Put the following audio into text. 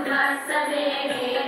braço dele.